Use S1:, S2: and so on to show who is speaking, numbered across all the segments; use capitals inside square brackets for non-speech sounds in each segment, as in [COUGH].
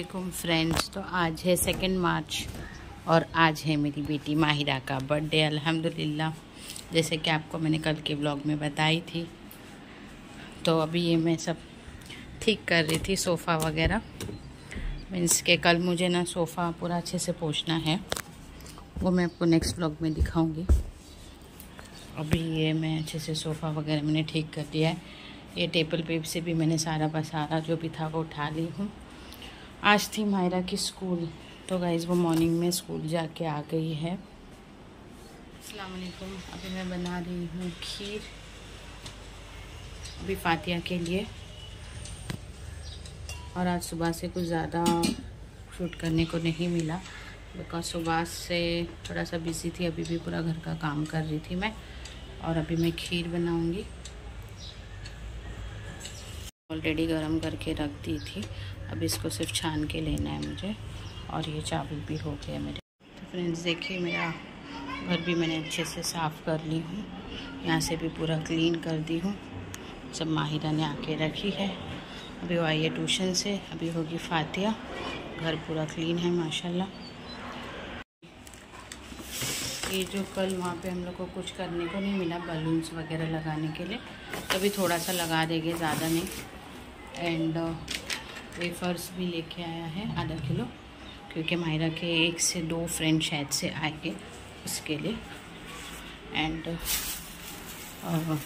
S1: वालेकुम फ्रेंड्स तो आज है सेकेंड मार्च और आज है मेरी बेटी माहिरा का बर्थडे अल्हम्दुलिल्लाह। जैसे कि आपको मैंने कल के ब्लॉग में बताई थी। तो अभी ये मैं सब ठीक कर रही थी, सोफ़ा वगैरह। मीन्स के कल मुझे ना सोफ़ा पूरा अच्छे से पोछना है। वो मैं आपको नेक्स्ट ब्लॉग में दिखाऊँगी। अभी ये मैं अच्छे से सोफ़ा वगैरह मैंने ठीक कर दिया है। ये टेबल पे से भी मैंने सारा बसारा जो भी था वो उठा ली हूँ। आज थी मायरा की स्कूल। तो गाइज़ वो मॉर्निंग में स्कूल जाके आ गई है। वालेकुम। अभी मैं बना रही हूँ खीर। अभी फातिया के लिए। और आज सुबह से कुछ ज़्यादा शूट करने को नहीं मिला। बिकॉज़ सुबह से थोड़ा सा बिज़ी थी, अभी भी पूरा घर का काम कर रही थी मैं। और अभी मैं खीर बनाऊँगी। ऑलरेडी गर्म करके रख दी थी। अब इसको सिर्फ़ छान के लेना है मुझे। और ये चावल भी हो गया मेरे। तो फ्रेंड्स, देखिए मेरा घर भी मैंने अच्छे से साफ़ कर ली हूँ। यहाँ से भी पूरा क्लीन कर दी हूँ। सब माहिरा ने आके रखी है। अभी वो आई है ट्यूशन से। अभी होगी फातिया। घर पूरा क्लीन है, माशाल्लाह। ये जो कल वहाँ पे हम लोग को कुछ करने को नहीं मिला, बलून्स वगैरह लगाने के लिए। तभी थोड़ा सा लगा देंगे, ज़्यादा नहीं। एंड वेफर्स भी लेके आया है आधा किलो क्योंकि मायरा के एक से दो फ्रेंड शायद से आएँगे उसके लिए। एंड uh,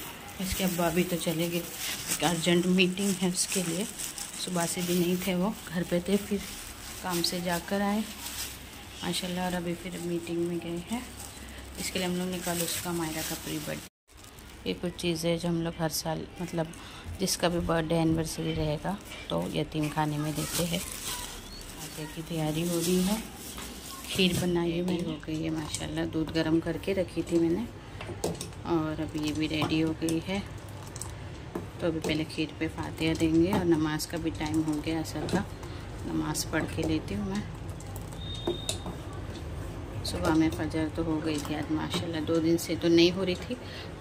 S1: इसके अब्बा भी तो चले गए एक अर्जेंट मीटिंग है उसके लिए। सुबह से भी नहीं थे वो घर पे थे फिर काम से जाकर आए। माशाल्लाह और अभी फिर मीटिंग में गए हैं। इसके लिए हम लोग ने कल उसका मायरा का प्री बर्थडे ये कुछ चीज़ें जो हम लोग हर साल मतलब जिसका भी बर्थडे एनिवर्सरी रहेगा तो यतीम खाने में देते हैं। आटे की तैयारी हो रही है। खीर बनाई हुई हो गई है, माशाल्लाह। दूध गर्म करके रखी थी मैंने, और अब ये भी रेडी हो गई है। तो अभी पहले खीर पे फातिया देंगे, और नमाज़ का भी टाइम हो गया असल का। नमाज़ पढ़ के लेती हूँ मैं। सुबह में फजर तो हो गई थी, आज माशाल्लाह दो दिन से तो नहीं हो रही थी,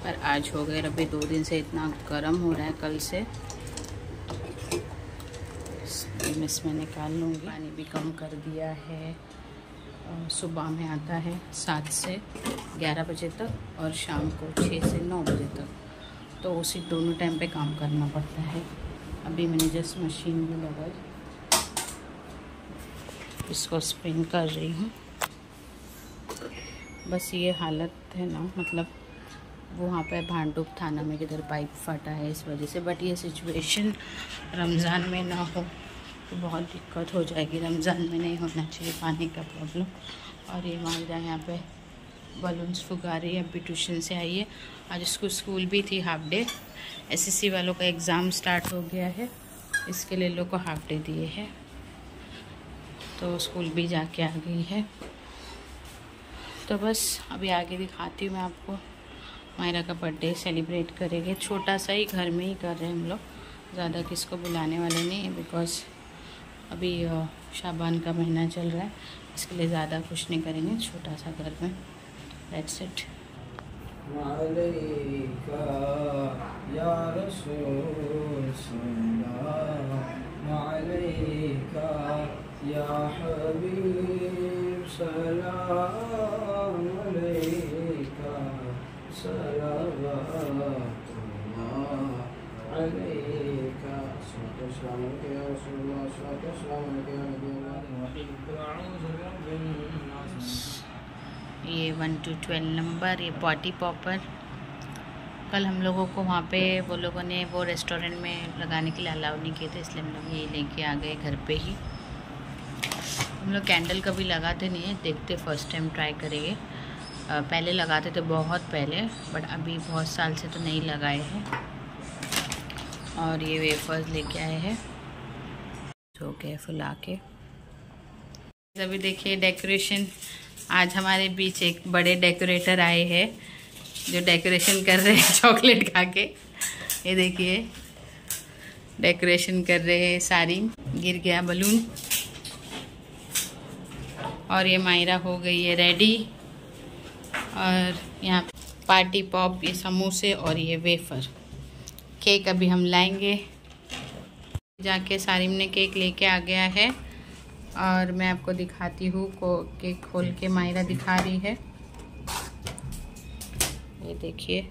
S1: पर आज हो गए अभी दो दिन से इतना गर्म हो रहा है कल से। इसमें निकाल लूँगी। पानी भी कम कर दिया है। सुबह में आता है सात से ग्यारह बजे तक और शाम को छः से नौ बजे तक। तो उसी दोनों टाइम पे काम करना पड़ता है। अभी मैंने जस्ट मशीन भी लगाई। इसको स्पिन कर रही हूँ। बस ये हालत है ना मतलब वहाँ पे भांडुप थाना में किधर पाइप फटा है इस वजह से बट ये सिचुएशन रमज़ान में ना हो तो बहुत दिक्कत हो जाएगी। रमज़ान में नहीं होना चाहिए पानी का प्रॉब्लम और ये माहिरा यहाँ पे बलून्स फुगा रही है, अभी ट्यूशन से आई है। आज उसको स्कूल भी थी हाफ़ डे एसएससी वालों का एग्ज़ाम स्टार्ट हो गया है। इसके लिए लोग को हाफ़ डे दिए हैं। तो स्कूल भी जाके आ गई है। तो बस अभी आगे दिखाती हूँ मैं आपको। मायरा का बर्थडे सेलिब्रेट करेंगे। छोटा सा ही घर में ही कर रहे हैं हम लोग। ज़्यादा किसको बुलाने वाले नहीं है बिकॉज़ अभी शाबान का महीना चल रहा है। इसके लिए ज़्यादा कुछ नहीं करेंगे छोटा सा घर में। दैट्स इट या हबीब सलाम। ये वन टू ट्वेल्व नंबर ये पॉटी पॉपर कल हम लोगों को वहाँ पे वो लोगों ने वो रेस्टोरेंट में लगाने के लिए अलाउ नहीं किए थे, इसलिए हम लोग ये लेके आ गए घर पे ही। हम लोग कैंडल कभी लगाते नहीं है, देखते फ़र्स्ट टाइम ट्राई करेंगे। पहले लगाते थे बहुत पहले बट अभी बहुत साल से तो नहीं लगाए हैं। और ये वेफर्स लेके आए हैं। हो गए फुला के। अभी देखिए डेकोरेशन आज हमारे बीच एक बड़े डेकोरेटर आए हैं, जो डेकोरेशन कर रहे हैं [LAUGHS] चॉकलेट खा के। ये देखिए डेकोरेशन कर रहे हैं सारी। गिर गया बलून और ये मायरा हो गई है रेडी और यहाँ पार्टी पॉप, ये समोसे और ये वेफर। केक अभी हम लाएँगे। जाके सारिम ने केक लेके आ गया है और मैं आपको दिखाती हूँ को, केक खोल के मायरा दिखा रही है। ये देखिए।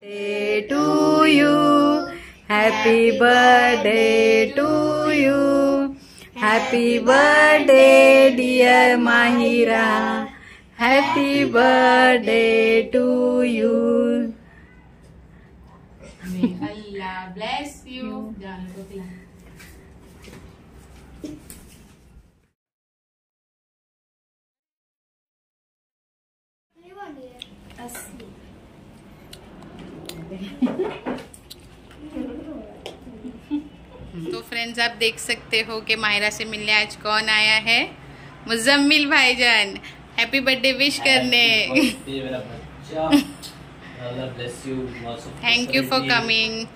S1: Birthday to you. Happy birthday to you. Happy birthday, dear Mahira. Happy birthday to you. May Allah bless you.
S2: Asli.
S1: तो फ्रेंड्स आप देख सकते हो कि मायरा से मिलने आज कौन आया है? मुजम्मिल भाईजान हैप्पी बर्थडे विश करने। Thank you for coming